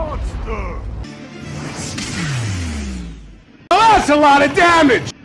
oh That's a lot of damage!